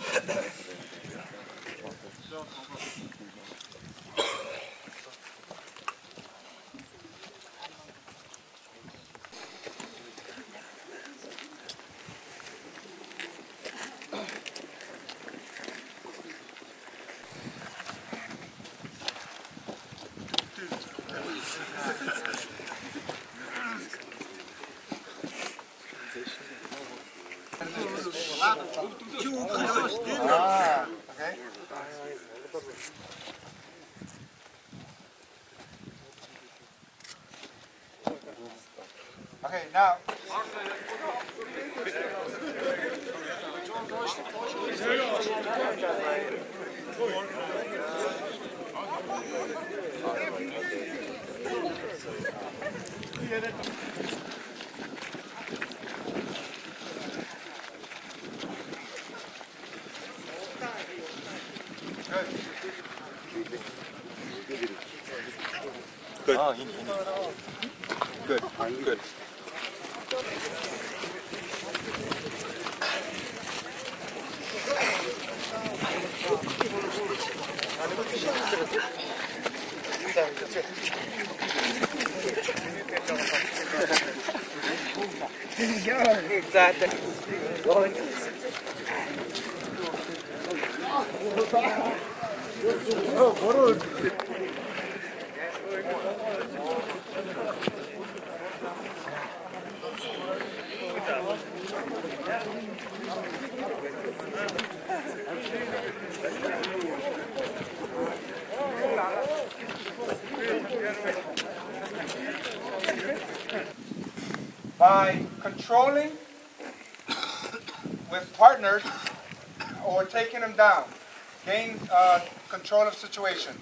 Thank you. Ah, okay. Okay, now. Good. Oh, he, he, good. Good. By controlling with partners or taking them down, gain uh, control of situation.